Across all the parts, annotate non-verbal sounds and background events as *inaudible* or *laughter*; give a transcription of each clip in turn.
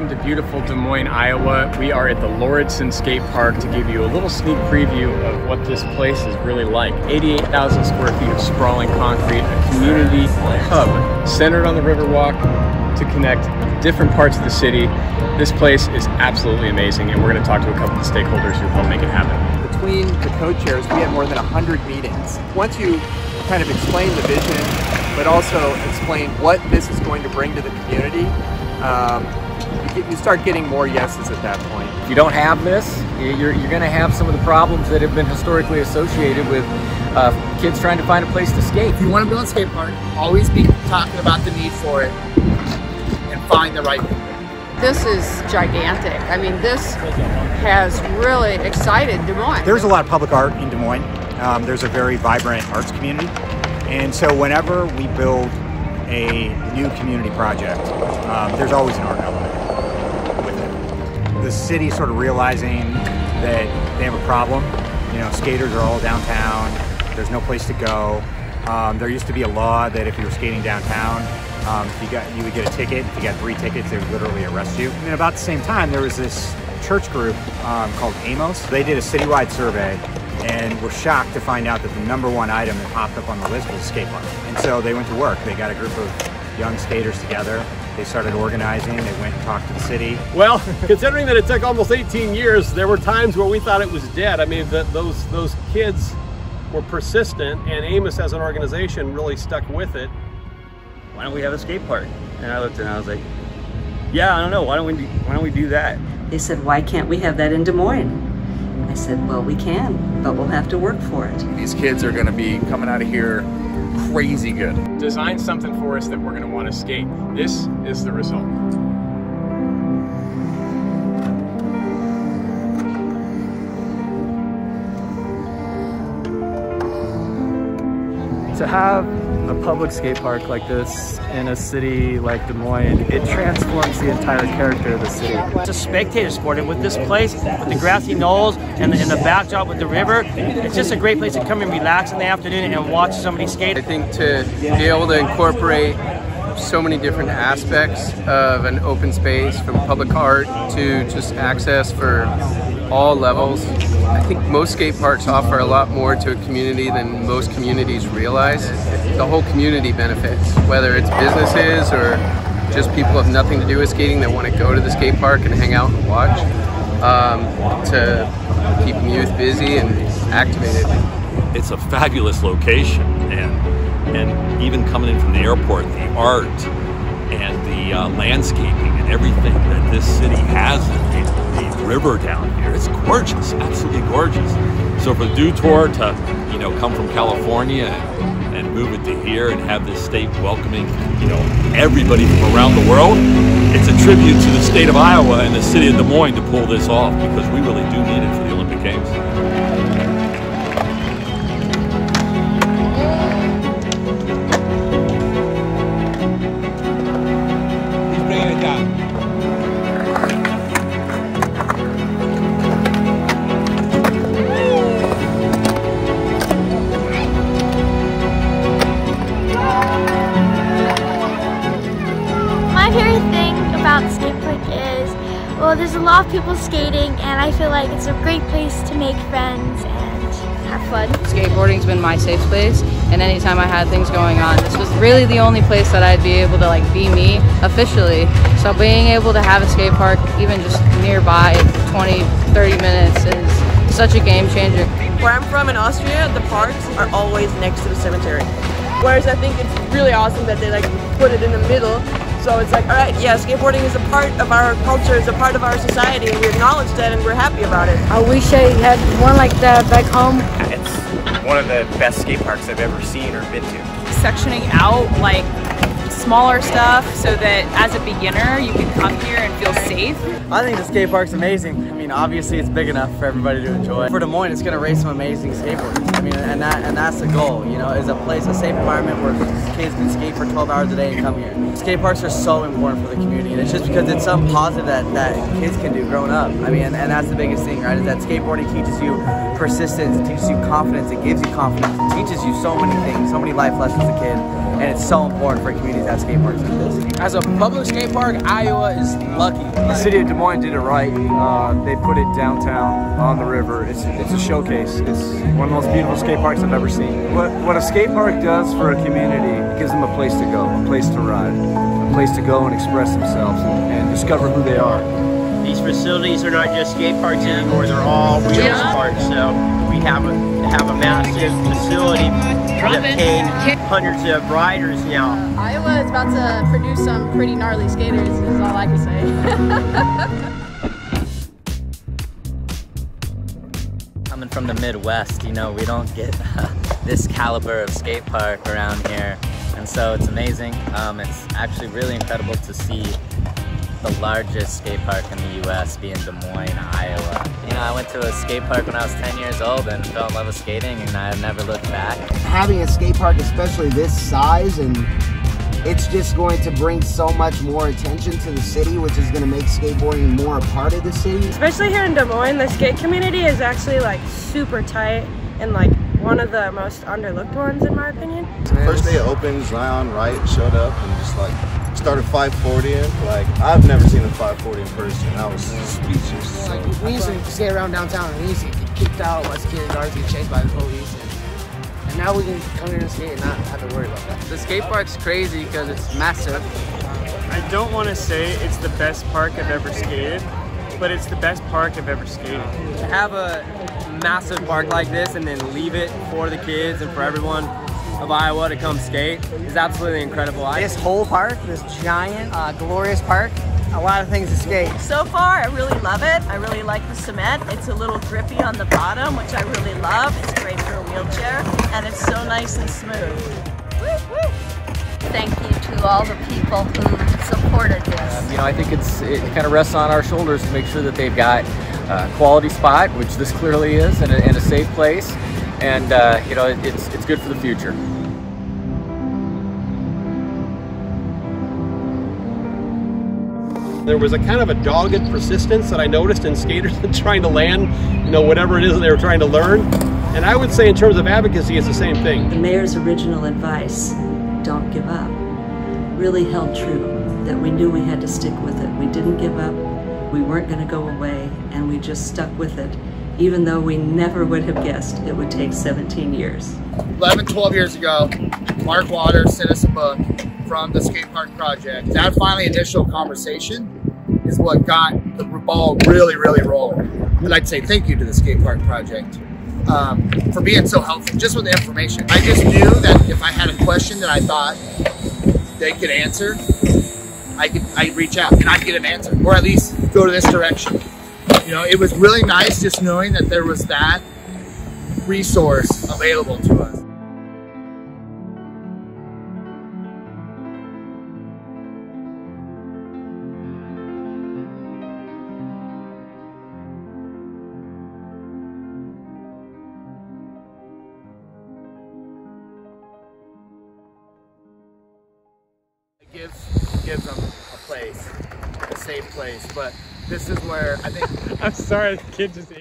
welcome to beautiful Des Moines, Iowa. We are at the Lauridsen Skate Park to give you a little sneak preview of what this place is really like. 88,000 square feet of sprawling concrete, a community hub centered on the Riverwalk to connect different parts of the city. This place is absolutely amazing, and we're going to talk to a couple of stakeholders who helped make it happen. Between the co-chairs, we had more than 100 meetings. Once you kind of explain the vision, but also explain what this is going to bring to the community, um, you, start getting more yeses at that point. If you don't have this, you're, you're going to have some of the problems that have been historically associated with uh, kids trying to find a place to skate. If you want to build a skate park, always be talking about the need for it and find the right people. This is gigantic. I mean, this has really excited Des Moines. There's a lot of public art in Des Moines. Um, there's a very vibrant arts community. And so whenever we build a new community project, um, there's always an art element with it. The city sort of realizing that they have a problem. You know, skaters are all downtown. There's no place to go. Um, there used to be a law that if you were skating downtown, um, you got you would get a ticket. If you got three tickets, they would literally arrest you. And about the same time, there was this church group um, called Amos. They did a citywide survey and were shocked to find out that the number one item that popped up on the list was a skate park. And so they went to work. They got a group of young skaters together. They started organizing. They went and talked to the city. Well, *laughs* considering that it took almost 18 years, there were times where we thought it was dead. I mean, the, those those kids were persistent, and Amos as an organization really stuck with it. Why don't we have a skate park? And I looked and I was like, Yeah, I don't know. Why don't we do, Why don't we do that? They said, Why can't we have that in Des Moines? I said, well, we can, but we'll have to work for it. These kids are going to be coming out of here crazy good. Design something for us that we're want to skate. This is the result. To have a public skate park like this in a city like Des Moines, it transforms the entire character of the city. It's a spectator sport, and with this place, with the grassy knolls and the, and the backdrop with the river, it's just a great place to come and relax in the afternoon and watch somebody skate. I think to be able to incorporate so many different aspects of an open space from public art to just access for all levels. I think most skate parks offer a lot more to a community than most communities realize. The whole community benefits, whether it's businesses or just people have nothing to do with skating that want to go to the skate park and hang out and watch um, to keep youth busy and activated. It's a fabulous location and and even coming in from the airport, the art and the uh, landscaping and everything that this city has, the, river down here, it's gorgeous, absolutely gorgeous. So for the Dew Tour to, you know, come from California and, and move it to here and have this state welcoming, you know, everybody from around the world, it's a tribute to the state of Iowa and the city of Des Moines to pull this off because we really do need it for the Olympic Games. Well, there's a lot of people skating, and I feel like it's a great place to make friends and have fun. Skateboarding's been my safe space, and anytime I had things going on, this was really the only place that I'd be able to like be me officially. So being able to have a skate park, even just nearby, 20, 30 minutes, is such a game changer. Where I'm from in Austria, the parks are always next to the cemetery. Whereas I think it's really awesome that they like put it in the middle so it's like, all right, yeah, skateboarding is a part of our culture, it's a part of our society, and we acknowledge that and we're happy about it. I wish I had one like that back home. It's one of the best skate parks I've ever seen or been to. Sectioning out like smaller stuff so that as a beginner you can come here and feel safe. I think the skate park's amazing. I mean, mean, obviously it's big enough for everybody to enjoy. For Des Moines, it's going to raise some amazing skateboarders. I mean, and that and that's the goal. You know, is a place, a safe environment where kids can skate for 12 hours a day and come here. Skate parks are so important for the community, and it's just because it's something positive that, that kids can do growing up. I mean, and, and that's the biggest thing, right? Is that skateboarding teaches you persistence, it teaches you confidence, it gives you confidence, it teaches you so many things, so many life lessons as a kid, and it's so important for communities to have skate parks like this. As a public skate park, Iowa is lucky. The city of Des Moines did it right. Uh, they put it downtown on the river. It's, it's a showcase. It's one of the most beautiful skate parks I've ever seen. What, what a skate park does for a community, it gives them a place to go, a place to ride, a place to go and express themselves and, and discover who they are. These facilities are not just skate parks anymore, they're all wheels Yeah. parks. So we have a have a massive facility that paid hundreds of riders now. Iowa is about to produce some pretty gnarly skaters, is all I can say. *laughs* from the Midwest, you know, we don't get *laughs* this caliber of skate park around here. And so it's amazing. Um, it's actually really incredible to see the largest skate park in the U.S. be in Des Moines, Iowa. You know, I went to a skate park when I was 10 years old and fell in love with skating and I've never looked back. having a skate park, especially this size, and it's just going to bring so much more attention to the city, which is going to make skateboarding more a part of the city. Especially here in Des Moines, the skate community is actually like super tight and like one of the most underlooked ones in my opinion. First day it opened, Zion Wright showed up and just like started 540ing. Like I've never seen a 540 in person. I was speechless. Like we used to skate around downtown and we used to get kicked out by security guards, get chased by the police, and, and now we can come here and skate and not have to worry about that. The skate park's crazy because it's massive. I don't want to say it's the best park I've ever skated, but it's the best park I've ever skated. To have a massive park like this and then leave it for the kids and for everyone of Iowa to come skate is absolutely incredible. This whole park, this giant, uh, glorious park, a lot of things escape. So far, I really love it. I really like the cement. It's a little grippy on the bottom, which I really love. It's great for a wheelchair, and it's so nice and smooth. Thank you to all the people who supported this. Um, you know, I think it's it kind of rests on our shoulders to make sure that they've got a quality spot, which this clearly is, and a, and a safe place. And uh, you know, it, it's it's good for the future. There was a kind of a dogged persistence that I noticed in skaters *laughs* trying to land, you know, whatever it is that they were trying to learn. And I would say in terms of advocacy, it's the same thing. The mayor's original advice, don't give up, really held true. That we knew we had to stick with it. We didn't give up, we weren't going to go away, and we just stuck with it, even though we never would have guessed it would take 17 years. 11, 12 years ago, Mark Waters sent us a book from the skate park project. That finally initial conversation is what got the ball really, really rolling. And I'd say thank you to the skate park project um, for being so helpful, just with the information. I just knew that if I had a question that I thought they could answer, I could I'd reach out and I'd get an answer, or at least go to this direction. You know, it was really nice just knowing that there was that resource available to us. Gives them a place, a safe place. But this is where I think. *laughs* I'm sorry, the kid just ate.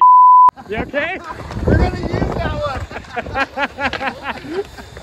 You okay? We're gonna use that one. *laughs*